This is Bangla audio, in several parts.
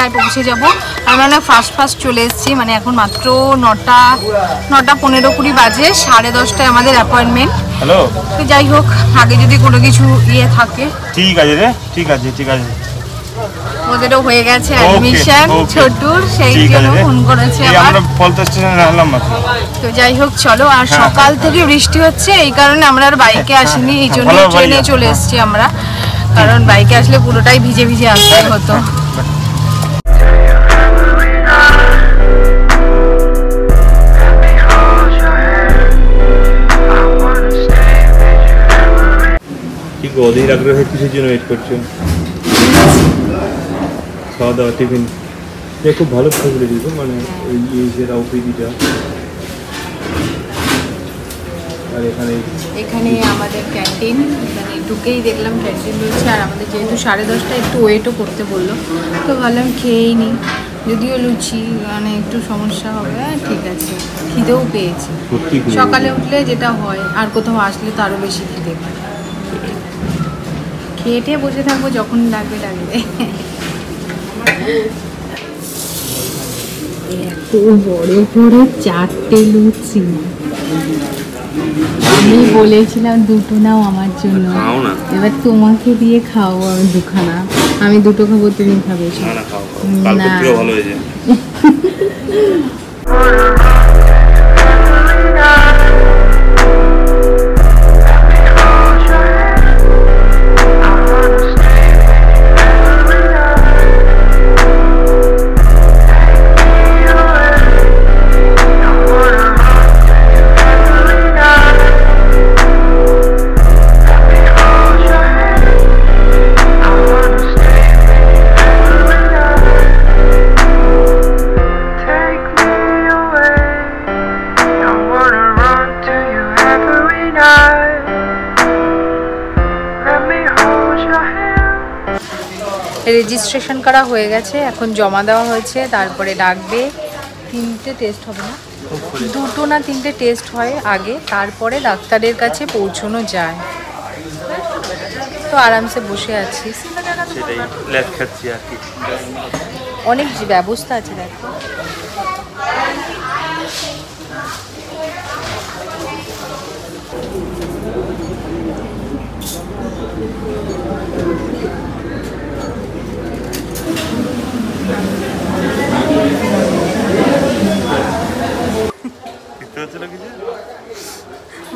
গেছি পৌঁছে যাব। আমি মানে ফার্স্ট ফার্স্ট চলে এসেছি মানে এখন মাত্র নটা নটা পনেরো কুড়ি বাজে সাড়ে দশটায় আমাদের অ্যাপয়েন্টমেন্ট হ্যালো তো যাই হোক আগে যদি কোনো কিছু ইয়ে থাকে। ঠিক আছে রে ঠিক আছে ঠিক আছে। ওদেরও হয়ে গেছে অ্যাডমিশন. ছোটুর সেই জন্য ফোন করেছে এই আমরা পলতা স্টেশনে আসলাম মাত্র। তো যাই হোক চলো আর হ্যাঁ, সকাল থেকে বৃষ্টি হচ্ছে এই কারণে আমরা আর বাইকে আসিনি এই জন্য ভালো, ভালো। ট্রেনে চলে এসেছি আমরা। কারণ বাইকে আসলে পুরোটাই ভিজে ভিজে আসতে হ্যাঁ। হতো। ঠিক অধীর আগ্রহে কিসের জন্য ওয়েট করছ? খাওয়া দাওয়া টিফিন যে খুব ভালো ফেসিলিটি তো মানে ওই যে রাউপিডিটা আর এখানে এখানে আমাদের ক্যান্টিন মানে ঢুকেই দেখলাম ক্যান্টিন রয়েছে আর আমাদের যেহেতু সাড়ে দশটা একটু ওয়েটও করতে বলল। তো ভাবলাম খেয়েই নিই যদিও লুচি মানে একটু সমস্যা হবে হ্যাঁ, ঠিক আছে। খিদেও পেয়েছি। সকালে উঠলে যেটা হয় আর কোথাও আসলে তো আরও বেশি খিদে পায়। খেয়ে টেয়ে বসে থাকব যখন লাগবে লাগবে। এত বড় বড় চারটে লুচি। আমি বলেছিলাম দুটো নাও আমার জন্য। এবার তোমাকে দিয়ে খাওয়াবো আমি দুখানা। আমি দুটো খাব তুমি খাবে। না খাও খাও। ভালো হয়েছে রেজিস্ট্রেশন করা হয়ে গেছে এখন জমা দেওয়া হয়েছে তারপরে ডাকবে। তিনটে টেস্ট হবে না? দুটো না তিনটে টেস্ট হয় আগে তারপরে ডাক্তারের কাছে পৌঁছানো যায়। তো আরামসে বসে আছি। অনেক ব্যবস্থা আছে দেখো।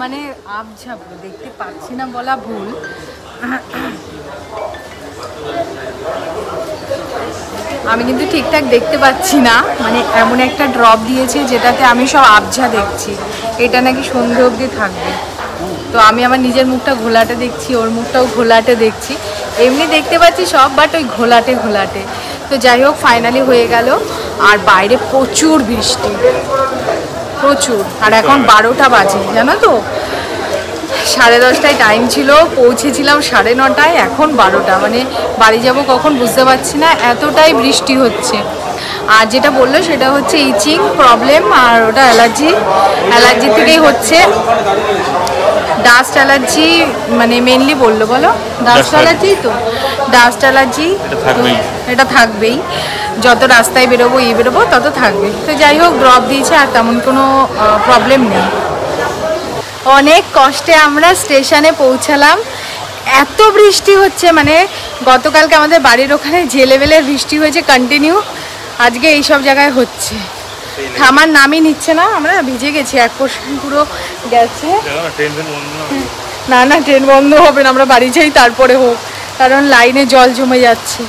মানে আবঝাব দেখতে পাচ্ছি না বলা ভুল। আমি কিন্তু ঠিকঠাক দেখতে পাচ্ছি না। মানে এমন একটা ড্রপ দিয়েছে যেটাতে আমি সব আবঝা দেখছি। এটা নাকি সন্ধে অবধি থাকবে। তো আমি আমার নিজের মুখটা ঘোলাটে দেখছি, ওর মুখটাও ঘোলাটে দেখছি। এমনি দেখতে পাচ্ছি সব বাট ওই ঘোলাটে ঘোলাটে। তো যাই হোক ফাইনালি হয়ে গেল। আর বাইরে প্রচুর বৃষ্টি। প্রচুর। আর এখন বারোটা বাজে জানো তো? সাড়ে দশটায় টাইম ছিল পৌঁছেছিলাম সাড়ে নটায় এখন বারোটা। মানে বাড়ি যাব কখন বুঝতে পারছি না এতটাই বৃষ্টি হচ্ছে। আর যেটা বলল সেটা হচ্ছে ইচিং প্রবলেম আর ওটা অ্যালার্জি। অ্যালার্জি থেকেই হচ্ছে। ডাস্ট অ্যালার্জি মানে মেনলি বলল বলো? ডাস্ট অ্যালার্জি তো? Dust allergy? এটা থাকবেই। যত রাস্তায় বেরোবো ই বেরোবো তত থাকবে। তো যাই হোক ড্রপ দিয়েছে আর তেমন কোনো প্রবলেম নেই। অনেক কষ্টে আমরা স্টেশনে পৌঁছালাম। এত বৃষ্টি হচ্ছে মানে গতকালকে আমাদের বাড়ির ওখানে লেভেলের বৃষ্টি হয়েছে কন্টিনিউ আজকে এই সব জায়গায় হচ্ছে। থামার নামই নিচ্ছে না আমরা ভিজে গেছি এক পোর্শন পুরো গেছে। না না ট্রেন বন্ধ হবে না আমরা বাড়ি যাই তারপরে হোক কারণ লাইনে জল জমে যাচ্ছে।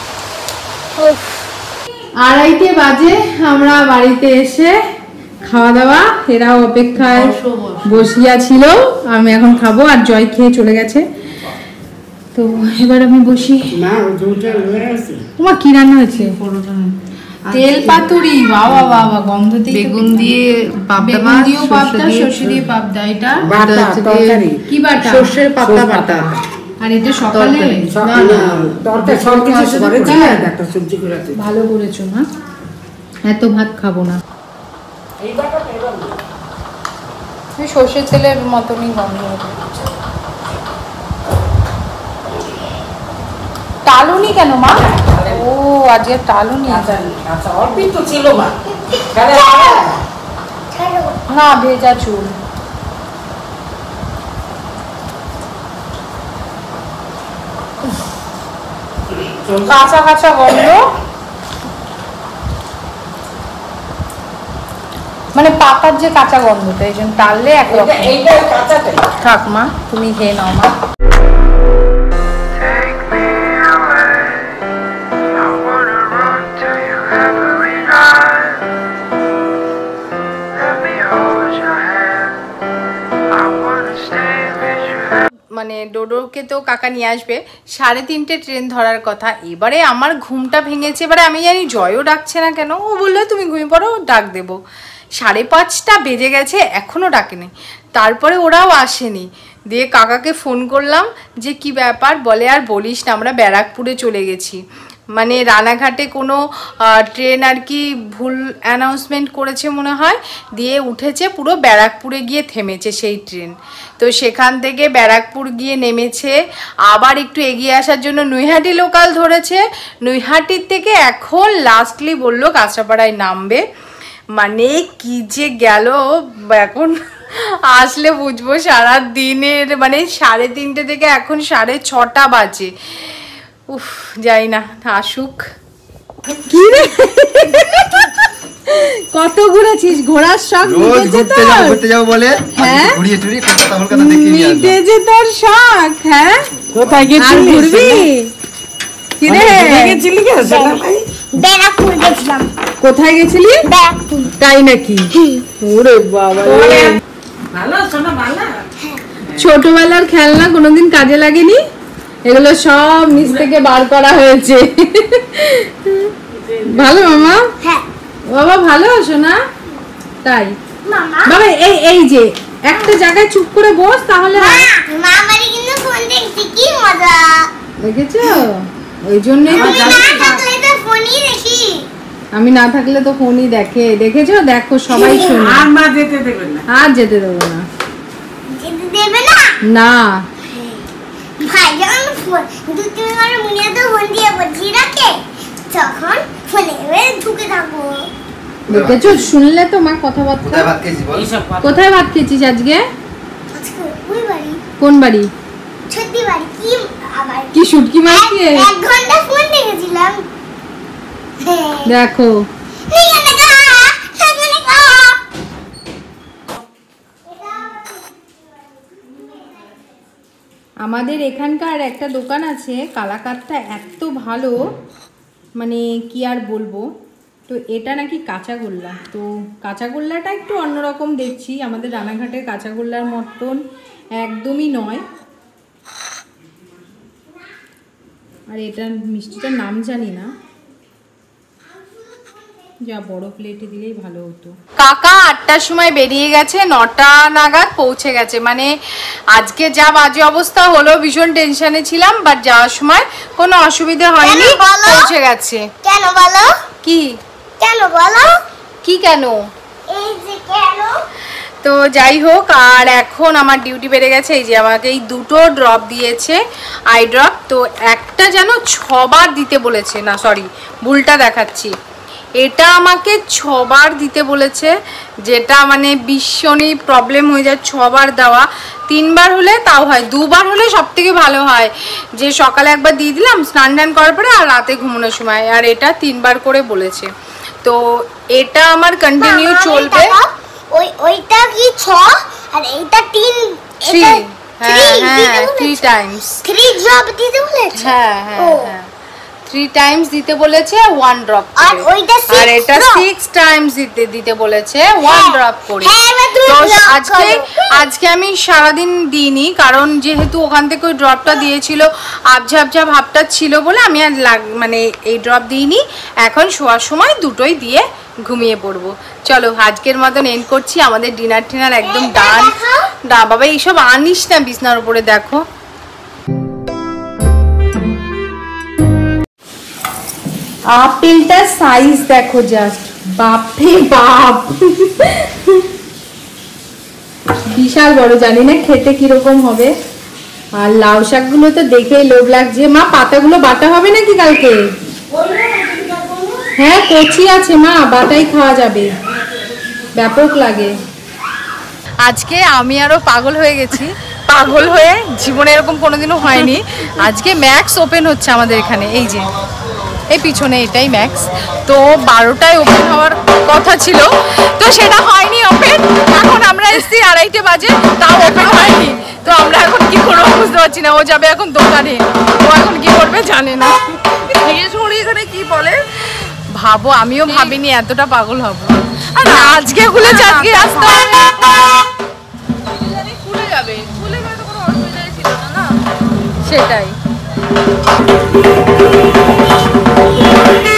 আড়াইটে বাজে আমরা বাড়িতে এসে খাওয়া দাওয়া এরাও অপেক্ষায় বসিয়া ছিল আমি এখন খাব আর জয় খেয়ে চলে গেছে। তো এবার আমি বসি। তোমার কি রান্না হয়েছে? তেল পাতুরি বাবা বাবা গন্ধ বেগুন দিয়ে পাবদা বেগুন মাছ পাবদা সর্ষে দিয়ে পাবদা এটা বাটা তরকারি। কি বাটা? সর্ষের পাতা বাটা আর এটা সকালে? না, না, তরকারি সব কিছু দুপুরে করেছি একটা সবজি করেছি ভালো করেছ মা। এত ভাত খাব না। এই সর্ষের তেলের মতনই গন্ধ হবে। টালুনি কেন মা? ও আজকে টালুনি। আচ্ছা অল্পই তো ছিল মা। না ভেজা চুল। কাঁচা কাঁচা গন্ধ। মানে পাকার যে কাঁচা গন্ধটা এই জন্য টাললে একরকম এইটা থাক মা তুমি খেয়ে নাও মা। মানে ডোডোকে তো কাকা নিয়ে আসবে। সাড়ে তিনটে ট্রেন ধরার কথা। এবারে আমার ঘুমটা ভেঙেছে, এবারে আমি জানি জয়ও ডাকছে না কেন। ও বলল, তুমি ঘুমিয়ে পড়ো, ডাক দেবো। সাড়ে পাঁচটা বেজে গেছে এখনও ডাকেনি। তারপরে ওরাও আসেনি। দিয়ে কাকাকে ফোন করলাম যে, কি ব্যাপার? বলে আর বলিস না, আমরা ব্যারাকপুরে চলে গেছি। মানে রানাঘাটে কোনো ট্রেন আর কি ভুল অ্যানাউন্সমেন্ট করেছে মনে হয়, দিয়ে উঠেছে, পুরো ব্যারাকপুরে গিয়ে থেমেছে সেই ট্রেন। তো সেখান থেকে ব্যারাকপুর গিয়ে নেমেছে, আবার একটু এগিয়ে আসার জন্য নৈহাটি লোকাল ধরেছে। নৈহাটির থেকে এখন লাস্টলি বলল কাঁচরাপাড়ায় নামবে। মানে কি যে গেল, এখন আসলে বুঝব সারা দিনের মানে সাড়ে তিনটে থেকে এখন সাড়ে ছটা বাজে। উফ যাই না আসুক। কি রে? কত ঘুরেছিস ঘোড়ার শখ রোজ ঘুরতে যাব ঘুরতে যাব বলে হ্যাঁ? ঘুরিয়ে টুরিয়ে কলকাতা কলকাতা দেখে নিয়ে আসলাম মিটেছে তোর শখ হ্যাঁ? কোথায় আর গেছিলি ঘুরবি কি রে? গেছিলি কে ভাই ব্যারাকপুর গেছিলাম। কোথায় গেছিলি? ব্যারাকপুর। তাই নাকি? ওরে বাবা ভালো শোনা ভালো ছোটবেলার খেলনা কোনোদিন কাজে লাগেনি? এগুলো সব নিচ থেকে বার করা হয়েছে। ভালো মামা? হ্যাঁ। বাবা ভালো আছো না? তাই। বাবা এই এই যে একটা জায়গায় চুপ করে বস তাহলে কিন্তু ফোন দেখছি কি মজা। দেখেছ? ওই জন্যই তো আমি না থাকলে তো ফোনই দেখি। আমি না থাকলে তো ফোনই দেখে। দেখেছ? দেখো সবাই শোনে। আর মা যেতে দেবেন না। আর যেতে দেবো না। যেতে দেবে না। যখন ফোন। দু তিন বার মুনিয়া তো ফোন দিয়ে বসিয়ে রাখে তখন ফোনে ঢুকে থাকব। দেখেছ? শুনলে তো মা কথাবার্তা? কোথায় ভাত খেয়েছি বল? কোথায় ভাত খেয়েছিস আজকে? কোন বাড়ি? সত্যি বাড়ি। কি আবার? কি শুটকি মাছ এক- ঘণ্টা ফোন দেখেছিলাম। হ্যাঁ। দেখো এখানে গা, এখানে গা। আমাদের এখানকার একটা দোকান আছে, কালাকাতটা এত ভালো মানে কি আর বলব? তো এটা নাকি কাঁচাগোল্লা। তো কাঁচাগোল্লাটা একটু অন্যরকম দেখছি, আমাদের রানাঘাটের কাঁচাগোল্লার মতন একদমই নয়। আর এটার মিষ্টিটার নাম জানি না। যা বড় প্লেটে দিলেই ভালো হতো। কাকা আটটার সময় বেরিয়ে গেছে নটা নাগাদ পৌঁছে গেছে। মানে আজকে যা বাজে অবস্থা হলো ভীষণ টেনশনে ছিলাম বাট যাওয়ার সময় কোনো অসুবিধা হয়নি পৌঁছে গেছে। কেন বলো? কি? কেন বলো? কি কেন? এই যে কেন? তো যাই হোক আর এখন আমার ডিউটি বেড়ে গেছে এই যে আমাকে এই দুটো ড্রপ দিয়েছে আই ড্রপ তো একটা যেন ছবার দিতে বলেছে না সরি ভুলটা দেখাচ্ছি। এটা আমাকে ছবার দিতে বলেছে যেটা মানে ভীষণই প্রবলেম হয়ে যায় ছবার দেওয়া। তিনবার হলে তাও হয় দুবার হলে সব থেকে ভালো হয়। যে সকালে একবার দিয়ে দিলাম স্নান টান করার পরে আর রাতে ঘুমানোর সময় আর এটা তিনবার করে বলেছে। তো এটা আমার কন্টিনিউ চলবে। ওইটা ওই ওইটা কি ছ? আর এইটা তিন থ্রি হ্যাঁ হ্যাঁ থ্রি টাইমস থ্রি ড্রপ দিতে বলেছে হ্যাঁ হ্যাঁ হ্যাঁ। থ্রি টাইমস দিতে বলেছে ওয়ান ড্রপ আর ওইটা আর এটা? সিক্স টাইমস দিতে দিতে বলেছে ওয়ান হ্যাঁ, ড্রপ করে। হ্যাঁ, তো আজকে আজকে আমি সারাদিন দিইনি কারণ যেহেতু ওখান থেকে ওই ড্রপটা দিয়েছিল আবঝা আবঝা ভাবটা ছিল বলে আমি আর লাগ- মানে এই ড্রপ দিইনি। এখন শোয়ার সময় দুটোই দিয়ে ঘুমিয়ে পড়ব। চলো আজকের মতন এন্ড করছি। আমাদের ডিনার টিনার একদম ডান। না বাবা এইসব আনিস না বিছনার উপরে দেখো। আপেলটার সাইজ দেখো জাস্ট বাপরে বাপ বিশাল বড়, জানি না খেতে কীরকম হবে। আর লাউ শাকগুলো তো দেখেই লোভ লাগছে। মা, পাতাগুলো বাটা হবে নাকি কালকে? হ্যাঁ কচি আছে মা, বাটাই খাওয়া যাবে। ব্যাপক লাগে। আজকে আমি আরও পাগল হয়ে গেছি। পাগল হয়ে জীবনে এরকম কোনোদিনও হয়নি। আজকে ম্যাক্স ওপেন হচ্ছে আমাদের এখানে। এই যে। এই পিছনে এটাই ম্যাক্স তো বারোটায় ওপেন হওয়ার কথা ছিল। তো সেটা হয়নি ওপেন এখন আমরা এসছি আড়াইটে বাজে, তাও ওপেন হয়নি। তো আমরা এখন কি করব বুঝতে পারছি না। ও যাবে এখন দোকানে। ও এখন কি করবে জানে না। এখানে কি বলে। ভাবো, আমিও ভাবিনি, এতটা পাগল হব। আর আজকে খুলেছে আজকে আসতে খুলে যাবে। খুলে না? সেটাই। এই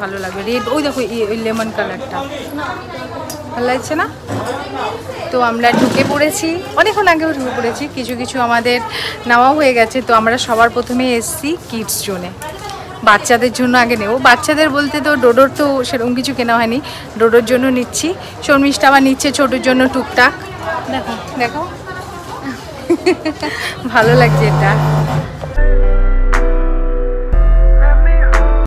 ভালো লাগবে। রেড ওই দেখো এই- ওই লেমন কালারটা ভালো লাগছে না? তো আমরা ঢুকে পড়েছি। অনেকক্ষণ আগেও ঢুকে পড়েছি। কিছু কিছু আমাদের নেওয়া হয়ে গেছে। তো আমরা সবার প্রথমে এসছি কিডস জোনে বাচ্চাদের জন্য আগে নেব। বাচ্চাদের বলতে তো ডোডোর তো সেরকম কিছু কেনা হয়নি। ডোডোর জন্য নিচ্ছি। শর্মিষ্ঠা আবার নিচ্ছে ছোটোর জন্য টুকটাক। দেখো। দেখো। ভালো লাগছে এটা।